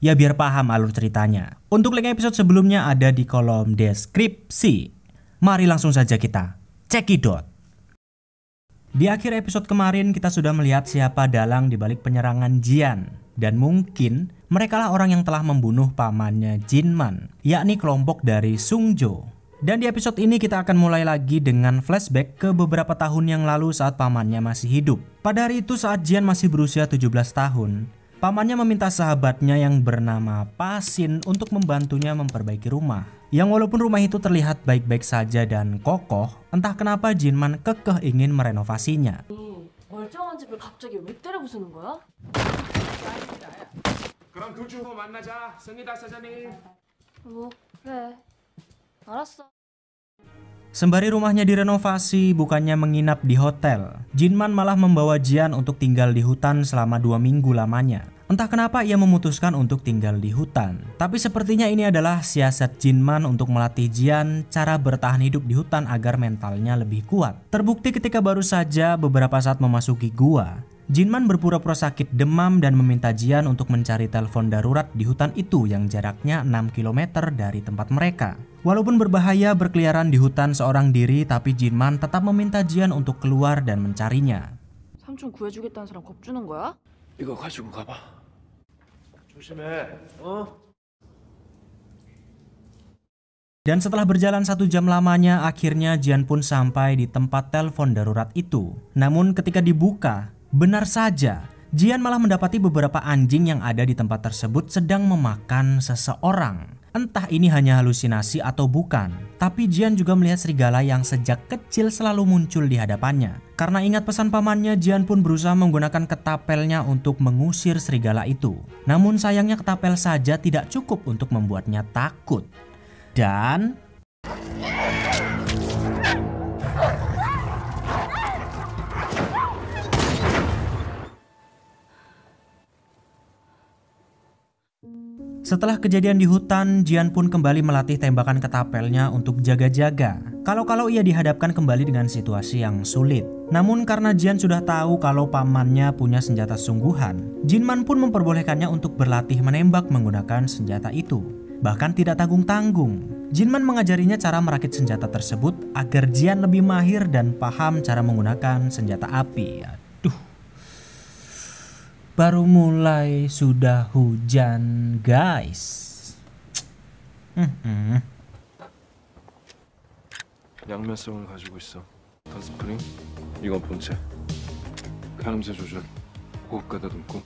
Ya biar paham alur ceritanya. Untuk link episode sebelumnya ada di kolom deskripsi. Mari langsung saja kita cekidot. Di akhir episode kemarin kita sudah melihat siapa dalang di balik penyerangan Jian dan mungkin mereka lah orang yang telah membunuh pamannya Jinman, yakni kelompok dari Sungjo. Dan di episode ini kita akan mulai lagi dengan flashback ke beberapa tahun yang lalu saat pamannya masih hidup. Pada hari itu saat Jian masih berusia 17 tahun, pamannya meminta sahabatnya yang bernama Pasin untuk membantunya memperbaiki rumah. Yang walaupun rumah itu terlihat baik-baik saja dan kokoh, entah kenapa Jinman kekeh ingin merenovasinya. 멀 Sembari rumahnya direnovasi, bukannya menginap di hotel, Jinman malah membawa Jian untuk tinggal di hutan selama dua minggu lamanya. Entah kenapa ia memutuskan untuk tinggal di hutan. Tapi sepertinya ini adalah siasat Jinman untuk melatih Jian cara bertahan hidup di hutan agar mentalnya lebih kuat. Terbukti ketika baru saja beberapa saat memasuki gua, Jinman berpura-pura sakit demam dan meminta Jian untuk mencari telepon darurat di hutan itu yang jaraknya 6 km dari tempat mereka. Walaupun berbahaya berkeliaran di hutan seorang diri, tapi Jinman tetap meminta Jian untuk keluar dan mencarinya. 삼촌 구해주겠다는 사람 겁주는 거야? 이거 가지고 가봐 조심해 어? Dan setelah berjalan satu jam lamanya, akhirnya Jian pun sampai di tempat telepon darurat itu. Namun ketika dibuka, benar saja, Jian malah mendapati beberapa anjing yang ada di tempat tersebut sedang memakan seseorang. Entah ini hanya halusinasi atau bukan, tapi Jian juga melihat serigala yang sejak kecil selalu muncul di hadapannya. Karena ingat pesan pamannya, Jian pun berusaha menggunakan ketapelnya untuk mengusir serigala itu. Namun sayangnya ketapel saja tidak cukup untuk membuatnya takut. Dan Setelah kejadian di hutan, Jian pun kembali melatih tembakan ketapelnya untuk jaga-jaga. Kalau-kalau ia dihadapkan kembali dengan situasi yang sulit. Namun karena Jian sudah tahu kalau pamannya punya senjata sungguhan, Jinman pun memperbolehkannya untuk berlatih menembak menggunakan senjata itu. Bahkan tidak tanggung-tanggung. Jinman mengajarinya cara merakit senjata tersebut agar Jian lebih mahir dan paham cara menggunakan senjata api Aduh. Baru mulai sudah hujan, guys. Hmm, 양면성을 가지고 있어 단스프링 이건 본체 가늠새 조절 호흡 가다듬고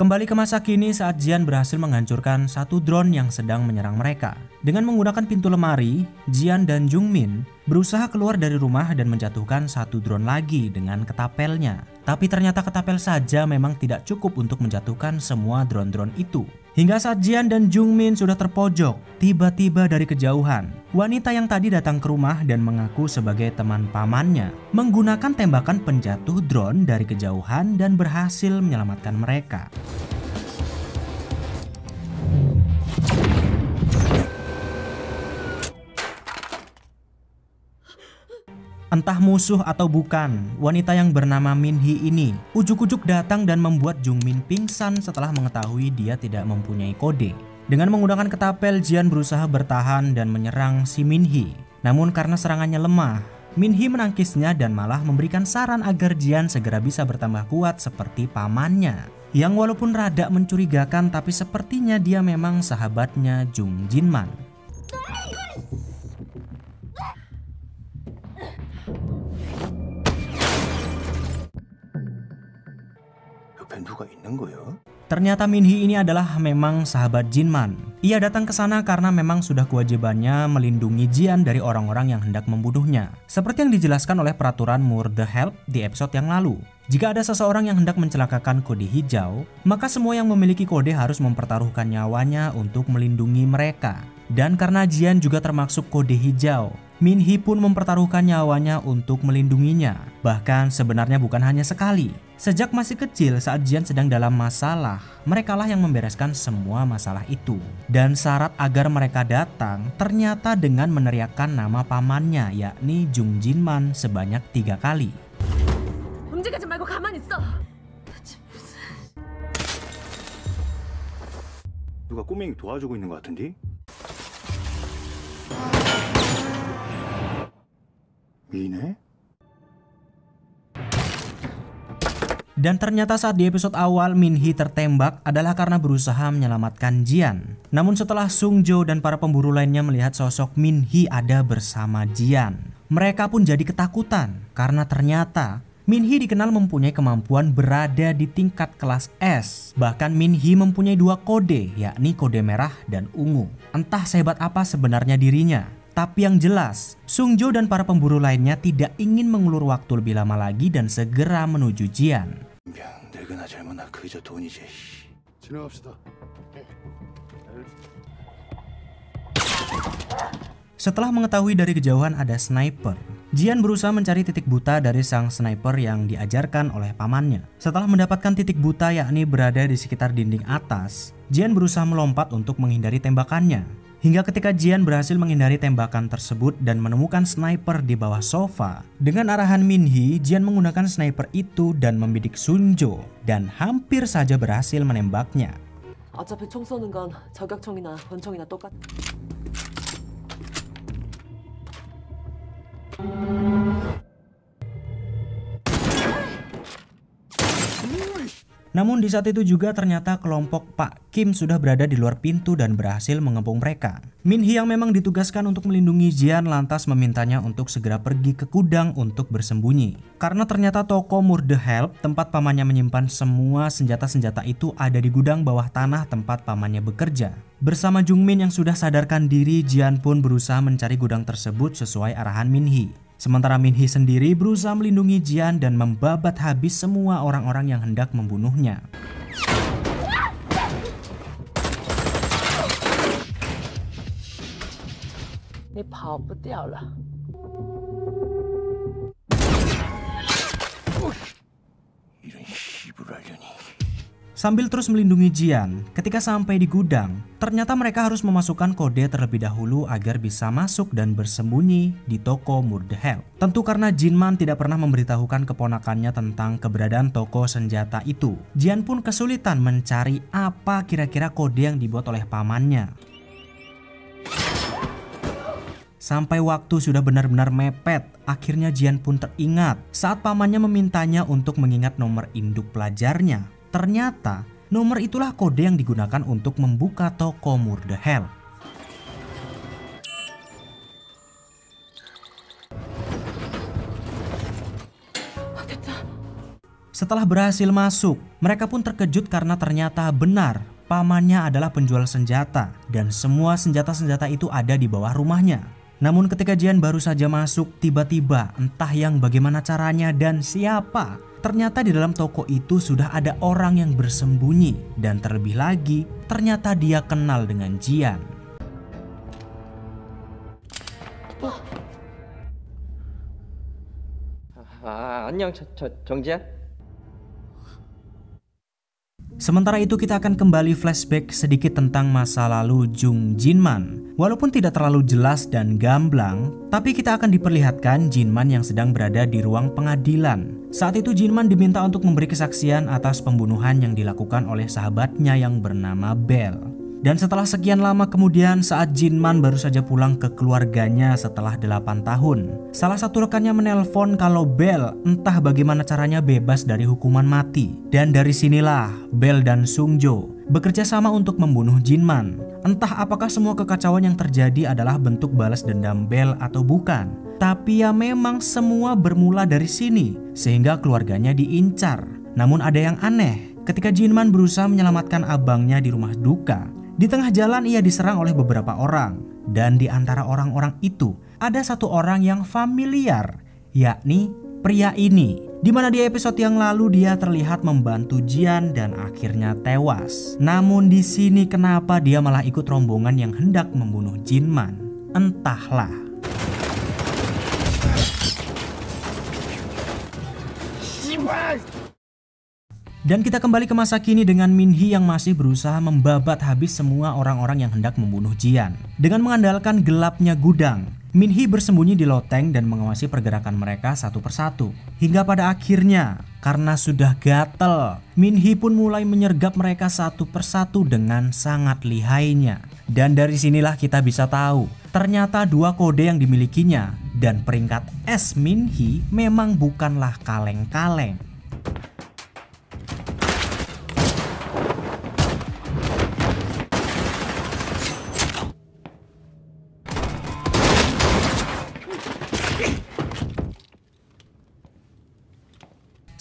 Kembali ke masa kini saat Jian berhasil menghancurkan satu drone yang sedang menyerang mereka. Dengan menggunakan pintu lemari, Jian dan Jungmin berusaha keluar dari rumah dan menjatuhkan satu drone lagi dengan ketapelnya. Tapi ternyata ketapel saja memang tidak cukup untuk menjatuhkan semua drone-drone itu. Hingga saat Jian dan Jungmin sudah terpojok, tiba-tiba dari kejauhan, wanita yang tadi datang ke rumah dan mengaku sebagai teman pamannya, menggunakan tembakan penjatuh drone dari kejauhan dan berhasil menyelamatkan mereka. Entah musuh atau bukan, wanita yang bernama Minhi ini ujuk-ujuk datang dan membuat Jungmin pingsan setelah mengetahui dia tidak mempunyai kode. Dengan menggunakan ketapel, Jian berusaha bertahan dan menyerang si Minhi. Namun karena serangannya lemah, Minhi menangkisnya dan malah memberikan saran agar Jian segera bisa bertambah kuat seperti pamannya. Yang walaupun rada mencurigakan tapi sepertinya dia memang sahabatnya Jung Jinman. 옆에 누가 있는 거야? Ternyata Minhi ini adalah memang sahabat Jinman. Ia datang ke sana karena memang sudah kewajibannya melindungi Jian dari orang-orang yang hendak membunuhnya. Seperti yang dijelaskan oleh peraturan Murder Help di episode yang lalu. Jika ada seseorang yang hendak mencelakakan kode hijau, maka semua yang memiliki kode harus mempertaruhkan nyawanya untuk melindungi mereka. Dan karena Jian juga termasuk kode hijau, Min Hee pun mempertaruhkan nyawanya untuk melindunginya. Bahkan sebenarnya bukan hanya sekali. Sejak masih kecil saat Jian sedang dalam masalah, merekalah yang membereskan semua masalah itu. Dan syarat agar mereka datang ternyata dengan meneriakkan nama pamannya yakni Jung Jinman sebanyak tiga kali. 움직이지 말고 가만히 있어. 누가 꼬맹이 도와주고 있는 것 같은데? dan ternyata saat di episode awal Min Hee tertembak adalah karena berusaha menyelamatkan Jian. Namun setelah Sung Jo dan para pemburu lainnya melihat sosok Min Hee ada bersama Jian, mereka pun jadi ketakutan karena ternyata Min Hee dikenal mempunyai kemampuan berada di tingkat kelas S. Bahkan Min Hee mempunyai dua kode, yakni kode merah dan ungu. Entah sehebat apa sebenarnya dirinya, tapi yang jelas, Sung Jo dan para pemburu lainnya tidak ingin mengulur waktu lebih lama lagi dan segera menuju Jian. Setelah mengetahui dari kejauhan ada sniper, Jian berusaha mencari titik buta dari sang sniper yang diajarkan oleh pamannya. Setelah mendapatkan titik buta yakni berada di sekitar dinding atas, Jian berusaha melompat untuk menghindari tembakannya. Hingga ketika Jian berhasil menghindari tembakan tersebut dan menemukan sniper di bawah sofa, dengan arahan Min Hee, Jian menggunakan sniper itu dan membidik Sun Jo dan hampir saja berhasil menembaknya. Namun di saat itu juga ternyata kelompok Pak Kim sudah berada di luar pintu dan berhasil mengepung mereka. Min Hee yang memang ditugaskan untuk melindungi Jian lantas memintanya untuk segera pergi ke kudang untuk bersembunyi. Karena ternyata toko Murde Help, tempat pamannya menyimpan semua senjata-senjata itu ada di gudang bawah tanah tempat pamannya bekerja. Bersama Jung Min yang sudah sadarkan diri, Jian pun berusaha mencari gudang tersebut sesuai arahan Min Hee. Sementara Min Hee sendiri berusaha melindungi Jian dan membabat habis semua orang-orang yang hendak membunuhnya. Sambil terus melindungi Jian, ketika sampai di gudang, ternyata mereka harus memasukkan kode terlebih dahulu agar bisa masuk dan bersembunyi di toko Murder Help. Tentu karena Jinman tidak pernah memberitahukan keponakannya tentang keberadaan toko senjata itu. Jian pun kesulitan mencari apa kira-kira kode yang dibuat oleh pamannya. Sampai waktu sudah benar-benar mepet, akhirnya Jian pun teringat saat pamannya memintanya untuk mengingat nomor induk pelajarnya. Ternyata, nomor itulah kode yang digunakan untuk membuka toko Murder Hell. Setelah berhasil masuk, mereka pun terkejut karena ternyata benar pamannya adalah penjual senjata dan semua senjata-senjata itu ada di bawah rumahnya. Namun ketika Jian baru saja masuk, tiba-tiba entah yang bagaimana caranya dan siapa, ternyata di dalam toko itu sudah ada orang yang bersembunyi dan terlebih lagi, ternyata dia kenal dengan Jian. 아, 안녕, 저, 저, 정지야? Sementara itu kita akan kembali flashback sedikit tentang masa lalu Jung Jinman. Walaupun tidak terlalu jelas dan gamblang, tapi kita akan diperlihatkan Jinman yang sedang berada di ruang pengadilan. Saat itu Jinman diminta untuk memberi kesaksian atas pembunuhan yang dilakukan oleh sahabatnya yang bernama Bell. Dan setelah sekian lama kemudian saat Jinman baru saja pulang ke keluarganya setelah 8 tahun. Salah satu rekannya menelpon kalau Bell entah bagaimana caranya bebas dari hukuman mati. Dan dari sinilah Bell dan Sung Jo bekerja sama untuk membunuh Jinman. Entah apakah semua kekacauan yang terjadi adalah bentuk balas dendam Bell atau bukan. Tapi ya memang semua bermula dari sini sehingga keluarganya diincar. Namun ada yang aneh, ketika Jinman berusaha menyelamatkan abangnya di rumah duka, Di tengah jalan ia diserang oleh beberapa orang dan di antara orang-orang itu ada satu orang yang familiar, yakni pria ini. Di mana di episode yang lalu dia terlihat membantu Jian dan akhirnya tewas. Namun di sini kenapa dia malah ikut rombongan yang hendak membunuh Jinman? Entahlah. Dan kita kembali ke masa kini dengan Minhee yang masih berusaha membabat habis semua orang-orang yang hendak membunuh Jian. Dengan mengandalkan gelapnya gudang, Minhee bersembunyi di loteng dan mengawasi pergerakan mereka satu persatu. Hingga pada akhirnya, karena sudah gatel, Minhee pun mulai menyergap mereka satu persatu dengan sangat lihainya. Dan dari sinilah kita bisa tahu, ternyata dua kode yang dimilikinya dan peringkat S Minhee memang bukanlah kaleng-kaleng.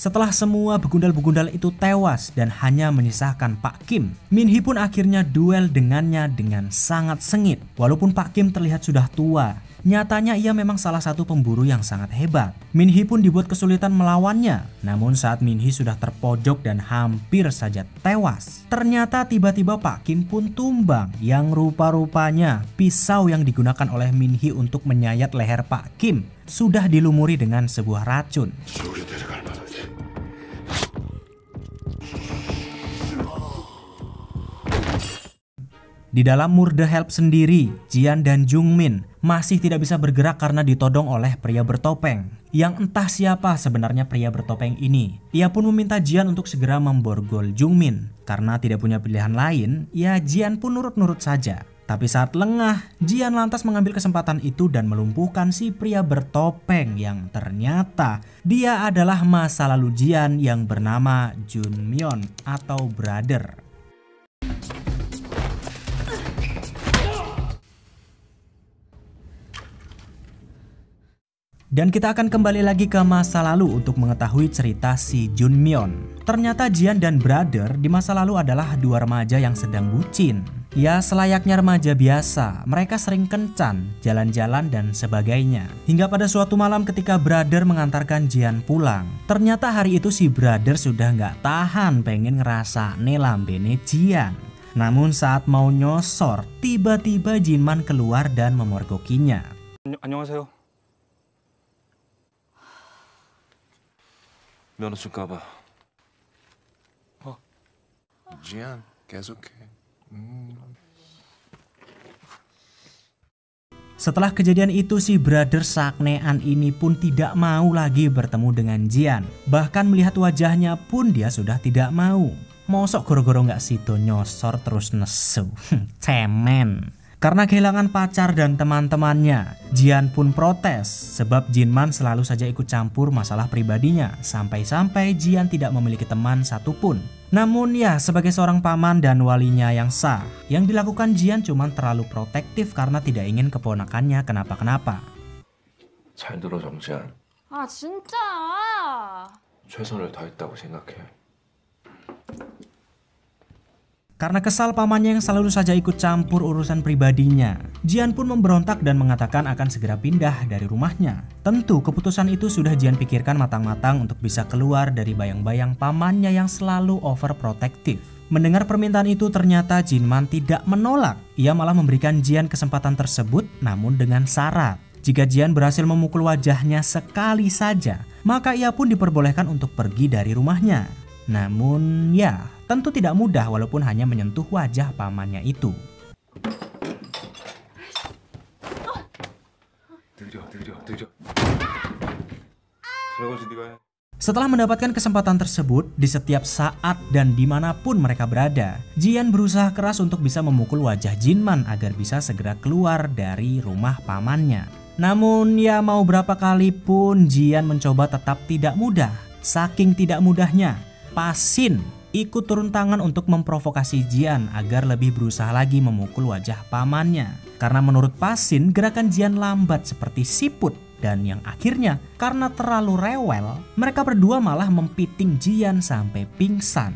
Setelah semua begundal-begundal itu tewas dan hanya menyisakan Pak Kim, Min Hee pun akhirnya duel dengannya dengan sangat sengit. Walaupun Pak Kim terlihat sudah tua, nyatanya ia memang salah satu pemburu yang sangat hebat. Min Hee pun dibuat kesulitan melawannya. Namun saat Min Hee sudah terpojok dan hampir saja tewas, ternyata tiba-tiba Pak Kim pun tumbang yang rupa-rupanya pisau yang digunakan oleh Min Hee untuk menyayat leher Pak Kim sudah dilumuri dengan sebuah racun. Di dalam Murder Help sendiri, Jian dan Jungmin masih tidak bisa bergerak karena ditodong oleh pria bertopeng. Yang entah siapa sebenarnya pria bertopeng ini. Ia pun meminta Jian untuk segera memborgol Jungmin. Karena tidak punya pilihan lain, ya Jian pun nurut-nurut saja. Tapi saat lengah, Jian lantas mengambil kesempatan itu dan melumpuhkan si pria bertopeng yang ternyata dia adalah masa lalu Jian yang bernama Jun Myeon atau Brother. Dan kita akan kembali lagi ke masa lalu untuk mengetahui cerita si Jun Myeon. Ternyata Jian dan Brother di masa lalu adalah dua remaja yang sedang bucin. Ya selayaknya remaja biasa, mereka sering kencan, jalan-jalan dan sebagainya. Hingga pada suatu malam ketika Brother mengantarkan Jian pulang, ternyata hari itu si Brother sudah nggak tahan pengen ngerasa lambene Jian. Namun saat mau nyosor, tiba-tiba Jinman keluar dan memorgokinya. 안 면허 좀 까봐. 지안 계속해. Setelah kejadian itu si brother Saknean ini pun tidak mau lagi bertemu dengan Jian. Bahkan melihat wajahnya pun dia sudah tidak mau. Mosok goro-goro nggak sido nyosor terus nesu. Cemen. Karena kehilangan pacar dan teman-temannya, Jian pun protes sebab Jinman selalu saja ikut campur masalah pribadinya sampai-sampai Jian tidak memiliki teman satupun. Namun ya sebagai seorang paman dan walinya yang sah, yang dilakukan Jian cuma terlalu protektif karena tidak ingin keponakannya kenapa-kenapa. 잘 들어 정지한. 아 진짜 최선을 다했다고 생각해. karena kesal pamannya yang selalu saja ikut campur urusan pribadinya, Jian pun memberontak dan mengatakan akan segera pindah dari rumahnya. Tentu keputusan itu sudah Jian pikirkan matang-matang untuk bisa keluar dari bayang-bayang pamannya yang selalu overprotective. Mendengar permintaan itu ternyata Jinman tidak menolak. Ia malah memberikan Jian kesempatan tersebut namun dengan syarat. Jika Jian berhasil memukul wajahnya sekali saja, maka ia pun diperbolehkan untuk pergi dari rumahnya. Namun ya, Tentu tidak mudah walaupun hanya menyentuh wajah pamannya itu. Setelah mendapatkan kesempatan tersebut, di setiap saat dan di mana pun mereka berada, Jian berusaha keras untuk bisa memukul wajah Jinman agar bisa segera keluar dari rumah pamannya. Namun ya mau berapa kali pun Jian mencoba tetap tidak mudah. Saking tidak mudahnya, Pasin ikut turun tangan untuk memprovokasi Jian agar lebih berusaha lagi memukul wajah pamannya. Karena menurut Pasin, gerakan Jian lambat seperti siput dan yang akhirnya karena terlalu rewel, mereka berdua malah mempiting Jian sampai pingsan.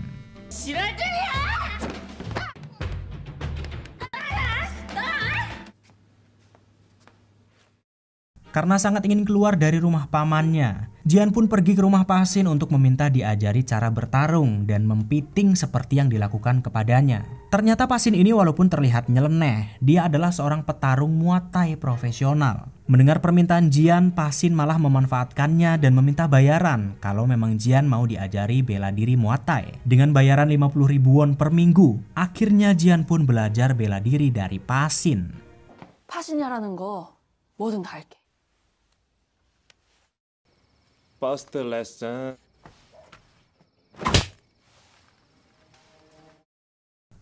Karena sangat ingin keluar dari rumah pamannya, Jian pun pergi ke rumah Pasin untuk meminta diajari cara bertarung dan mempiting seperti yang dilakukan kepadanya. Ternyata Pasin ini walaupun terlihat nyeleneh, dia adalah seorang petarung Muay Thai profesional. Mendengar permintaan Jian, Pasin malah memanfaatkannya dan meminta bayaran kalau memang Jian mau diajari bela diri Muay Thai. Dengan bayaran 50 ribu won per minggu, akhirnya Jian pun belajar bela diri dari Pasin. 파신이라는 거 뭐든 다 할게. First lesson.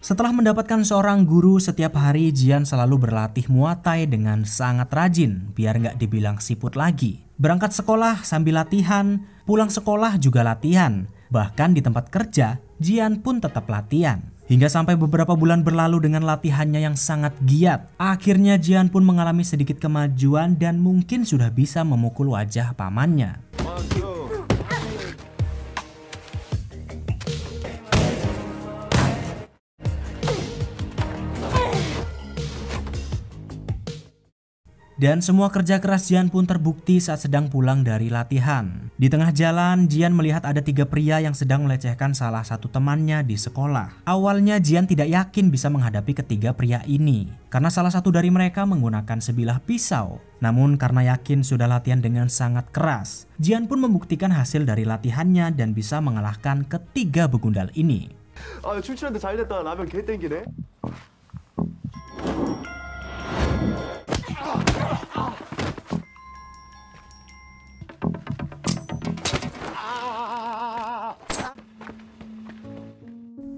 Setelah mendapatkan seorang guru, setiap hari Jian selalu berlatih Muay dengan sangat rajin, biar nggak dibilang siput lagi. Berangkat sekolah sambil latihan, pulang sekolah juga latihan. Bahkan di tempat kerja, Jian pun tetap latihan. Hingga sampai beberapa bulan berlalu dengan latihannya yang sangat giat. Akhirnya Jian pun mengalami sedikit kemajuan dan mungkin sudah bisa memukul wajah pamannya. John you? Dan semua kerja keras Jian pun terbukti saat sedang pulang dari latihan. Di tengah jalan, Jian melihat ada tiga pria yang sedang melecehkan salah satu temannya di sekolah. Awalnya Jian tidak yakin bisa menghadapi ketiga pria ini, karena salah satu dari mereka menggunakan sebilah pisau. Namun karena yakin sudah latihan dengan sangat keras, Jian pun membuktikan hasil dari latihannya dan bisa mengalahkan ketiga begundal ini. 아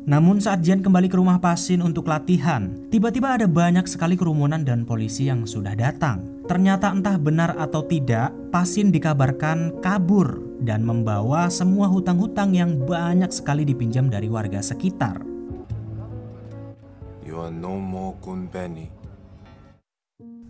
Namun saat Jian kembali ke rumah Pasin untuk latihan, tiba-tiba ada banyak sekali kerumunan dan polisi yang sudah datang. Ternyata entah benar atau tidak, Pasin dikabarkan kabur dan membawa semua hutang-hutang yang banyak sekali dipinjam dari warga sekitar. You are no more Gun Benny.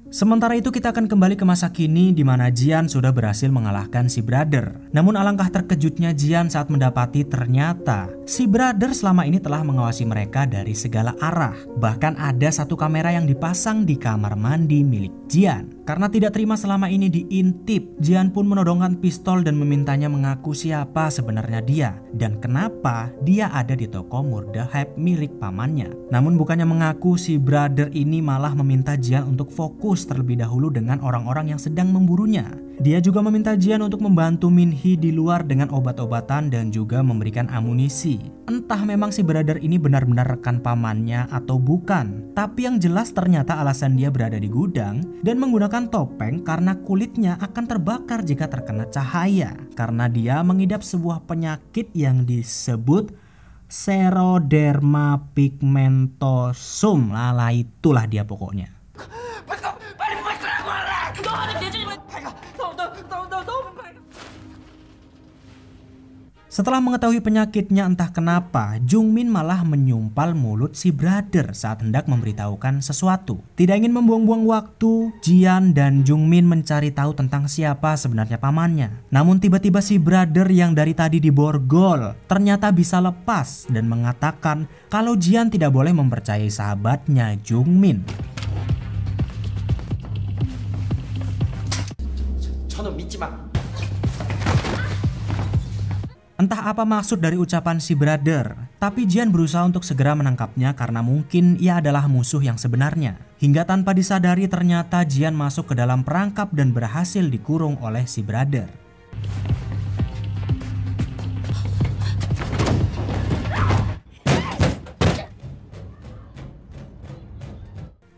Sementara itu kita akan kembali ke masa kini di mana Jian sudah berhasil mengalahkan si brother. Namun alangkah terkejutnya Jian saat mendapati ternyata si brother selama ini telah mengawasi mereka dari segala arah. Bahkan ada satu kamera yang dipasang di kamar mandi milik Jian. Karena tidak terima selama ini diintip, Jian pun menodongkan pistol dan memintanya mengaku siapa sebenarnya dia dan kenapa dia ada di toko Murdahype milik pamannya. Namun bukannya mengaku si brother ini malah meminta Jian untuk fokus terlebih dahulu dengan orang-orang yang sedang memburunya. Dia juga meminta Jian untuk membantu Minhi di luar dengan obat-obatan dan juga memberikan amunisi. Entah memang si brother ini benar-benar rekan pamannya atau bukan. Tapi yang jelas ternyata alasan dia berada di gudang dan menggunakan topeng karena kulitnya akan terbakar jika terkena cahaya. Karena dia mengidap sebuah penyakit yang disebut Seroderma pigmentosum. Lala itulah dia pokoknya. Setelah mengetahui penyakitnya entah kenapa, Jungmin malah menyumpal mulut si brother saat hendak memberitahukan sesuatu. Tidak ingin membuang-buang waktu, Jian dan Jungmin mencari tahu tentang siapa sebenarnya pamannya. Namun tiba-tiba si brother yang dari tadi diborgol ternyata bisa lepas dan mengatakan kalau Jian tidak boleh mempercayai sahabatnya Jungmin. Entah apa maksud dari ucapan si brother, tapi Jian berusaha untuk segera menangkapnya karena mungkin ia adalah musuh yang sebenarnya. Hingga tanpa disadari ternyata Jian masuk ke dalam perangkap dan berhasil dikurung oleh si brother.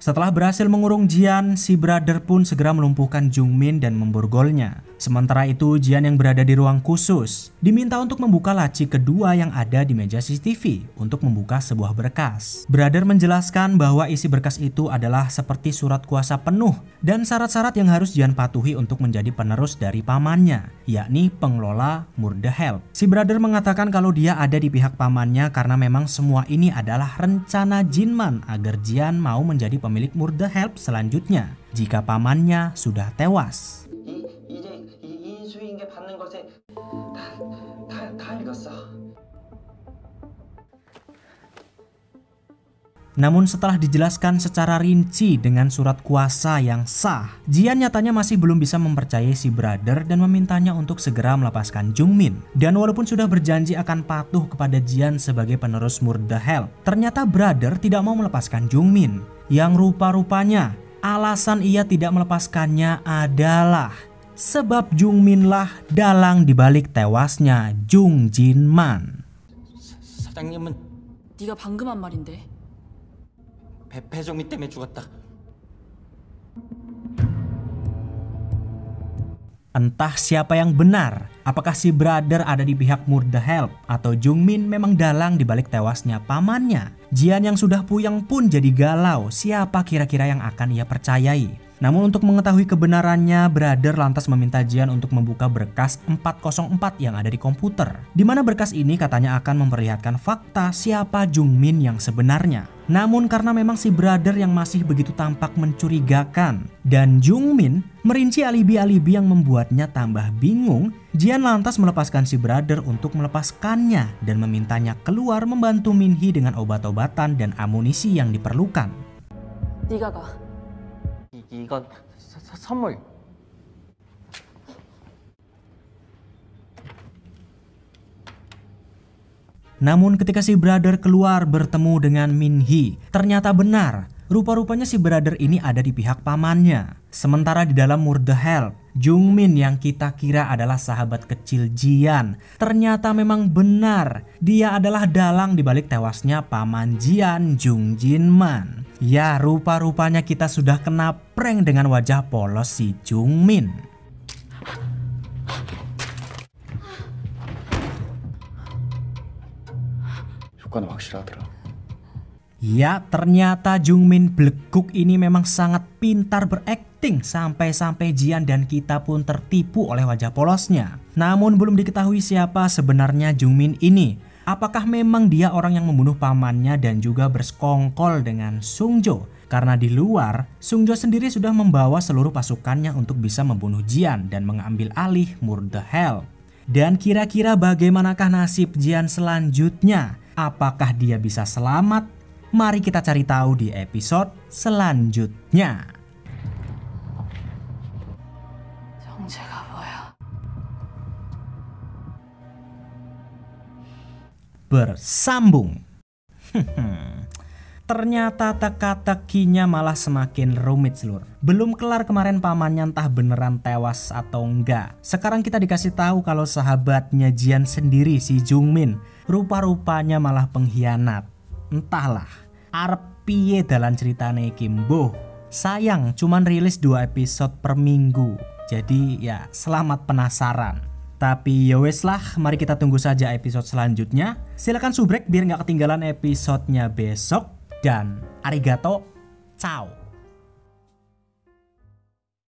Setelah berhasil mengurung Jian, si brother pun segera melumpuhkan Jungmin dan memborgolnya. Sementara itu, Jian yang berada di ruang khusus diminta untuk membuka laci kedua yang ada di meja CCTV untuk membuka sebuah berkas. Brother menjelaskan bahwa isi berkas itu adalah seperti surat kuasa penuh dan syarat-syarat yang harus Jian patuhi untuk menjadi penerus dari pamannya, yakni pengelola Murder Help. Si brother mengatakan kalau dia ada di pihak pamannya karena memang semua ini adalah rencana Jinman agar Jian mau menjadi pemilik Murda Help selanjutnya jika pamannya sudah tewas. Namun setelah dijelaskan secara rinci dengan surat kuasa yang sah, Jian nyatanya masih belum bisa mempercayai si brother dan memintanya untuk segera melepaskan Jungmin. Dan walaupun sudah berjanji akan patuh kepada Jian sebagai penerus Murda Help, ternyata brother tidak mau melepaskan Jungmin Yang rupa-rupanya alasan ia tidak melepaskannya adalah sebab Jungmin lah dalang dibalik tewasnya Jung Jinman. 사장님은 네가 방금 한 말인데. 배, 배정미 때문에 죽었다. Entah siapa yang benar, apakah si brother ada di pihak Murder Help atau Jungmin memang dalang dibalik tewasnya pamannya. Jian yang sudah puyeng pun jadi galau siapa kira-kira yang akan ia percayai. Namun untuk mengetahui kebenarannya, Brother lantas meminta Jian untuk membuka berkas 404 yang ada di komputer. Di mana berkas ini katanya akan memperlihatkan fakta siapa Jungmin yang sebenarnya. Namun karena memang si Brother yang masih begitu tampak mencurigakan dan Jungmin merinci alibi-alibi yang membuatnya tambah bingung, Jian lantas melepaskan si Brother untuk melepaskannya dan memintanya keluar membantu Minhee dengan obat-obatan dan amunisi yang diperlukan. Tiga kah? 이, 이건 서- 서- 선물. Namun ketika si brother keluar bertemu dengan Minhi, ternyata benar. Rupa-rupanya si brother ini ada di pihak pamannya. Sementara di dalam Murder Help, Jungmin yang kita kira adalah sahabat kecil Jian, ternyata memang benar. Dia adalah dalang di balik tewasnya paman Jian, Jung Jinman. Ya, rupa-rupanya kita sudah kena prank dengan wajah polos si Jungmin. 효과는 확실하더라. Ya, ternyata Jungmin Bleguk ini memang sangat pintar berakting sampai-sampai Jian dan kita pun tertipu oleh wajah polosnya. Namun belum diketahui siapa sebenarnya Jungmin ini. Apakah memang dia orang yang membunuh pamannya dan juga bersekongkol dengan Sungjo? Karena di luar, Sungjo sendiri sudah membawa seluruh pasukannya untuk bisa membunuh Jian dan mengambil alih Murder Hell. Dan kira-kira bagaimanakah nasib Jian selanjutnya? Apakah dia bisa selamat? Mari kita cari tahu di episode selanjutnya. Bersambung. Ternyata teka-tekinya malah semakin rumit seluruh. Belum kelar kemarin pamannya entah beneran tewas atau enggak. Sekarang kita dikasih tahu kalau sahabatnya Jian sendiri si Jungmin rupa-rupanya malah pengkhianat. Entahlah, arep piye dalan ceritane Kimbo. Sayang cuman rilis 2 episode per minggu. Jadi ya selamat penasaran. Tapi ya wes lah, mari kita tunggu saja episode selanjutnya. Silakan subrek biar nggak ketinggalan episodenya besok. Dan arigato, ciao.